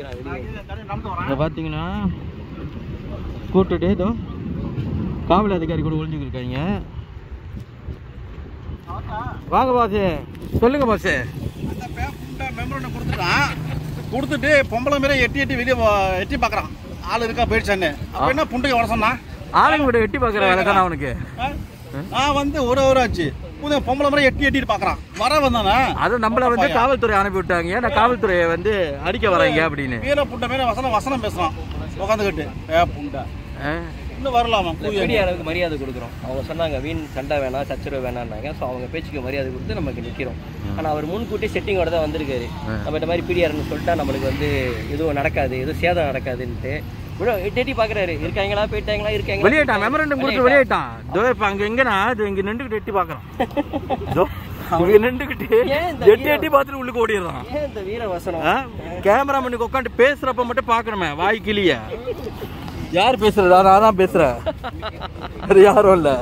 இதை பார்த்தீங்கன்னா கூட்டுட்டு ஏதோ காவல் அதிகாரி கூட ஒளிஞ்சுக்கிருக்காங்க. வாங்க பாசு சொல்லுங்க பாசு. மெம்பர் கொடுத்துட்டான். கொடுத்துட்டு பொம்பளை மாரி எட்டி எட்டி வெளியே எட்டி பார்க்குறான் ஆள் இருக்கா போயிடுச்சான்னு அப்போ என்ன புண்டைக்கு வர சொன்னா ஆளுங்க எட்டி பார்க்குற வேலை தானே அவனுக்கு? நான் வந்து ஒரு ஒரு ஆச்சு. புது பொம்பளை மாதிரி எட்டி எட்டிட்டு பார்க்குறான் வர வந்தானே? அது நம்மள வந்து காவல்துறை அனுப்பி விட்டாங்க. ஏன்னா காவல்துறையை வந்து அடிக்க வராங்க அப்படின்னு. வீர புண்டை மாரி வசனம் வசனம் பேசுறான். உட்காந்துக்கிட்டு ஏ புண்டை? இன்னும் வரலாமா? மீடியாவுக்கு மரியாதை கொடுக்குறோம். அவங்க சொன்னாங்க வீண் சண்டை வேணாம் சச்சரவு வேணாம்னாங்க. ஸோ அவங்க பேச்சுக்கு மரியாதை கொடுத்து நமக்கு நிற்கிறோம் ஆனால் அவர் முன்கூட்டி செட்டிங்கோட தான் வந்திருக்காரு. நம்ம இந்த மாதிரி பிடிஆர்னு சொல்லிட்டா நம்மளுக்கு வந்து எதுவும் நடக்காது எதுவும் சேதம் நடக்காதுன்ட்டு. விட எட்டி பார்க்குறாரு இருக்காங்களா போயிட்டாங்களா இருக்காங்களா? வெளியேட்டான் மெமரண்டம் கொடுத்து வெளியேட்டான். இதோ இப்போ அங்கே எங்கன்னா இது இங்கே நின்றுக்கிட்டு எட்டி பார்க்குறான் இதோ இங்கே இந்த எட்டி எட்டி பார்த்துட்டு உள்ளுக்கு ஓடிடுறான். இந்த வீர வசனம்? கேமராமேனுக்கு உட்காந்து பேசுறப்ப மட்டும் பார்க்கணுமே வாய் கிளிய. யார் பேசுறதா? நான் தான் பேசுறேன். அது யாரும் இல்லை.